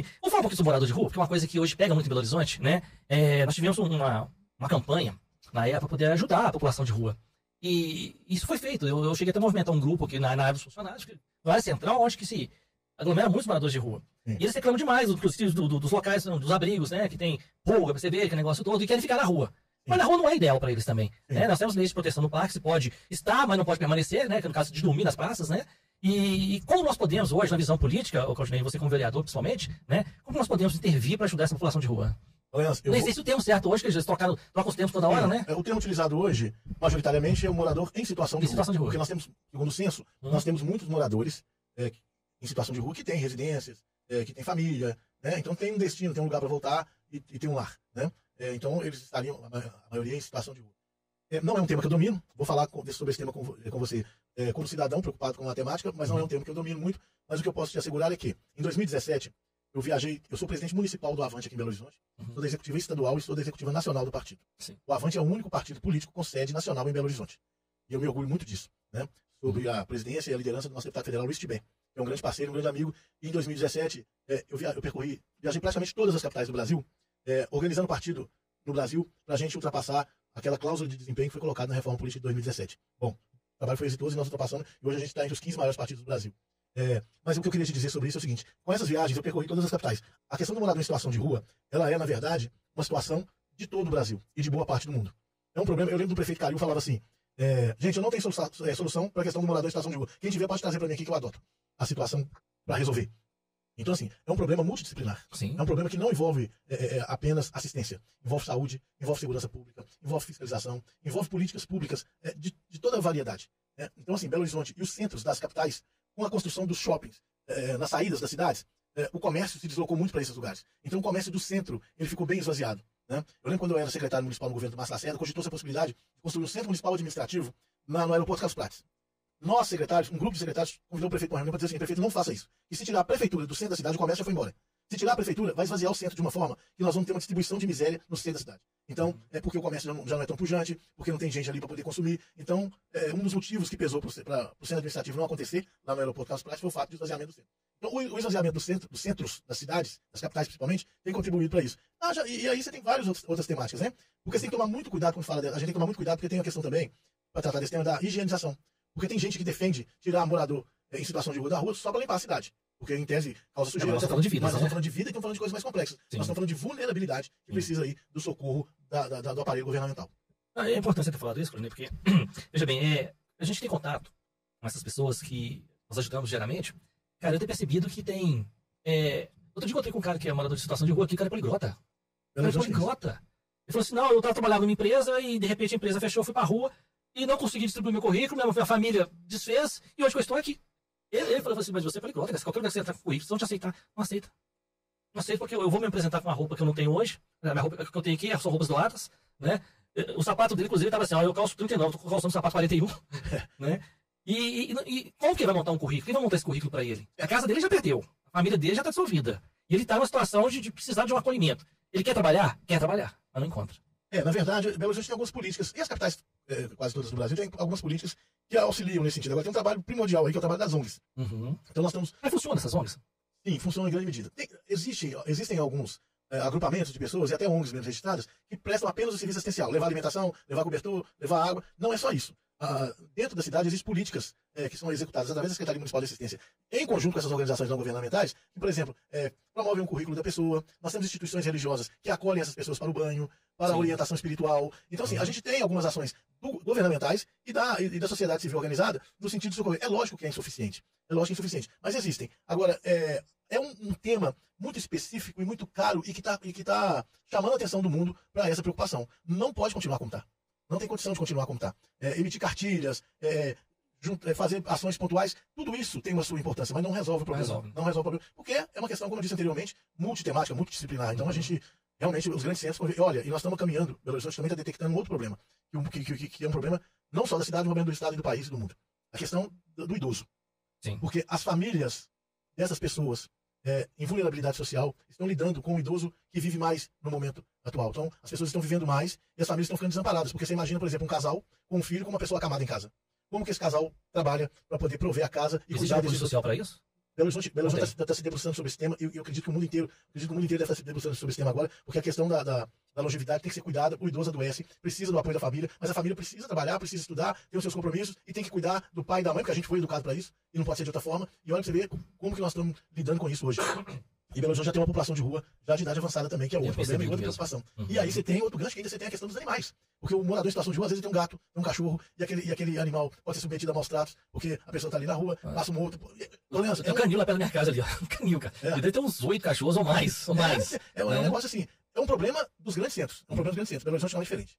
Vamos falar um pouquinho sobre morador de rua, porque é uma coisa que hoje pega muito em Belo Horizonte, né? É, nós tivemos uma, uma campanha na época para poder ajudar a população de rua. E isso foi feito. Eu, eu cheguei até a movimentar um grupo aqui na, na área dos funcionários, que, na área central, onde que se aglomera muitos moradores de rua. Sim. E eles reclamam demais, inclusive, do, do, dos locais, dos abrigos, né? Que tem pulga, perceber, que negócio todo, e querem ficar na rua. Mas na rua não é ideal para eles também. Né? Nós temos leis de proteção no parque, você pode estar, mas não pode permanecer, né? Que é no caso de dormir nas praças, né? E, e, como nós podemos hoje, na visão política, o Claudinei, você como vereador principalmente, né? Como nós podemos intervir para ajudar essa população de rua? Nem sei vou... se o termo certo hoje, que eles trocam, trocam os tempos toda hora, né? É, o termo utilizado hoje, majoritariamente, é o morador em situação de, em situação rua. de rua. Porque nós temos, segundo o censo, hum. nós temos muitos moradores é, em situação de rua que têm residências, é, que têm família, né? Então tem um destino, tem um lugar para voltar e, e, tem um lar, né? É, então eles estariam, a maioria, em situação de rua. É, não é um tema que eu domino, vou falar com, sobre esse tema com, com você é, como cidadão preocupado com a matemática, mas não é um tema que eu domino muito. Mas o que eu posso te assegurar é que, em 2017, eu viajei, eu sou presidente municipal do Avante aqui em Belo Horizonte, uhum. sou da executiva estadual e sou da executiva nacional do partido. Sim. O Avante é o único partido político com sede nacional em Belo Horizonte. E eu me orgulho muito disso, né? Sobre uhum. a presidência e a liderança do nosso deputado federal Luiz Tibé, que é um grande parceiro, um grande amigo. E em 2017, é, eu, via, eu percorri, viajei praticamente todas as capitais do Brasil, é, organizando partido no Brasil para a gente ultrapassar aquela cláusula de desempenho que foi colocada na reforma política de 2017. Bom, o trabalho foi exitoso e nós ultrapassamos, e hoje a gente está entre os 15 maiores partidos do Brasil. É, mas o que eu queria te dizer sobre isso é o seguinte: com essas viagens eu percorri todas as capitais. A questão do morador em situação de rua, ela é, na verdade, uma situação de todo o Brasil e de boa parte do mundo. É um problema. Eu lembro do prefeito Calil falava assim: é, gente, eu não tenho é, solução para a questão do morador em situação de rua. Quem tiver pode trazer para mim aqui que eu adoto a situação para resolver. Então, assim, é um problema multidisciplinar. Sim. É um problema que não envolve é, é, apenas assistência. Envolve saúde, envolve segurança pública, envolve fiscalização, envolve políticas públicas é, de, de, toda a variedade. Né? Então, assim, Belo Horizonte e os centros das capitais, com a construção dos shoppings, é, nas saídas das cidades, é, o comércio se deslocou muito para esses lugares. Então, o comércio do centro ele ficou bem esvaziado. Né? Eu lembro quando eu era secretário municipal no governo do Márcio Lacerda, cogitou-se a possibilidade de construir um centro municipal administrativo na, no aeroporto Carlos Prates. Nós, secretários, um grupo de secretários, convidou o prefeito para uma reunião para dizer assim: prefeito, não faça isso. E se tirar a prefeitura do centro da cidade, o comércio já foi embora. Se tirar a prefeitura, vai esvaziar o centro de uma forma que nós vamos ter uma distribuição de miséria no centro da cidade. Então, é porque o comércio já não, já não é tão pujante, porque não tem gente ali para poder consumir. Então, é, um dos motivos que pesou para o centro administrativo não acontecer lá no aeroporto Carlos Prates foi o fato do esvaziamento do centro. Então, o, o esvaziamento do centro, dos centros das cidades, das capitais principalmente, tem contribuído para isso. Ah, já, e, e, aí você tem várias outras, outras temáticas, né? Porque você tem que tomar muito cuidado quando fala dela. A gente tem que tomar muito cuidado porque tem a questão também, para tratar desse tema da higienização. Porque tem gente que defende tirar morador eh, em situação de rua da rua só para limpar a cidade. Porque, em tese, causa sujeira. É, nós estamos falando de vida. Mas né? nós estamos falando de vida e estamos falando de coisas mais complexas. Sim. Nós estamos falando de vulnerabilidade que Sim. precisa aí do socorro da, da, do aparelho governamental. Ah, é importante você ter falado isso, Claudinei, porque, veja bem, é, a gente tem contato com essas pessoas que nós ajudamos diariamente. Cara, eu tenho percebido que tem. É, outro dia eu encontrei com um cara que é morador de situação de rua aqui, cara é poligrota. Cara é poligrota. Ele falou assim: não, eu estava trabalhando numa empresa e de repente a empresa fechou, fui pra rua e não consegui distribuir meu currículo, minha família desfez, e hoje eu estou aqui. Ele, ele falou assim, mas você é poliglota, qualquer lugar que você entrar com currículo, se não te aceitar, não aceita. Não aceita porque eu vou me apresentar com uma roupa que eu não tenho hoje, né, a minha roupa que eu tenho aqui são roupas doadas, né? O sapato dele, inclusive, estava assim, ó, eu calço 39, estou calçando sapato 41, né? E, e, e, como que ele vai montar um currículo? Quem vai montar esse currículo para ele? A casa dele já perdeu, a família dele já está dissolvida. E ele está numa situação de, de precisar de um acolhimento. Ele quer trabalhar? Quer trabalhar, mas não encontra. É, na verdade, Belo Horizonte tem algumas políticas, e as capitais, é, quase todas do Brasil, tem algumas políticas que auxiliam nesse sentido. Agora tem um trabalho primordial aí, que é o trabalho das ONGs. Uhum. Então nós estamos. Mas funciona essas ONGs? Sim, funciona em grande medida. Tem, existe, existem alguns é, agrupamentos de pessoas, e até ONGs mesmo registradas, que prestam apenas o serviço assistencial, levar alimentação, levar cobertor, levar água. Não é só isso. Ah, dentro da cidade existem políticas é, que são executadas através da Secretaria Municipal de Assistência, em conjunto com essas organizações não governamentais, que, por exemplo, é, promovem um currículo da pessoa. Nós temos instituições religiosas que acolhem essas pessoas para o banho, para Sim. a orientação espiritual. Então, assim, a gente tem algumas ações do, governamentais e da, e da sociedade civil organizada no sentido de socorrer. É lógico que é insuficiente. É lógico que é insuficiente. Mas existem. Agora, é, é um, um, tema muito específico e muito caro e que está tá chamando a atenção do mundo para essa preocupação. Não pode continuar como está. Não tem condição de continuar como está. É, emitir cartilhas, é, é, fazer ações pontuais, tudo isso tem uma sua importância, mas não resolve o problema. Não resolve, não resolve o problema. Porque é uma questão, como eu disse anteriormente, multitemática, multidisciplinar. Então a gente, realmente, os grandes centros, olha, e nós estamos caminhando, Belo Horizonte também está detectando um outro problema, que, que, que, é um problema não só da cidade, mas também do estado e do país e do mundo. A questão do, do idoso. Sim. Porque as famílias dessas pessoas é, em vulnerabilidade social estão lidando com o idoso que vive mais no momento atual. Então, as pessoas estão vivendo mais e as famílias estão ficando desamparadas. Porque você imagina, por exemplo, um casal com um filho com uma pessoa acamada em casa. Como que esse casal trabalha para poder prover a casa e Existe cuidar desse social para isso? Belo Horizonte está tá se debruçando sobre esse tema e eu, eu, acredito que o mundo inteiro, acredito que o mundo inteiro deve estar se debruçando sobre esse tema agora, porque a questão da, da, da, longevidade tem que ser cuidada, o idoso adoece, precisa do apoio da família, mas a família precisa trabalhar, precisa estudar, tem os seus compromissos e tem que cuidar do pai e da mãe, porque a gente foi educado para isso e não pode ser de outra forma. E olha para você ver como que nós estamos lidando com isso hoje. E Belo Horizonte já tem uma população de rua já de idade avançada também, que é outro problema e outra preocupação. Uhum. E aí você tem outro gancho que ainda você tem a questão dos animais. Porque o morador em situação de rua, às vezes tem um gato, um cachorro, e aquele, e aquele animal pode ser submetido a maus tratos, porque a pessoa está ali na rua, ah. passa um outro. Lourenço, tem um canil lá perto da minha casa ali, ó. Um canil, cara. É. deve ter uns oito cachorros ou mais. Ou mais. É, é, é um negócio assim. É um problema dos grandes centros. É um problema dos grandes centros. Belo Horizonte não é diferente.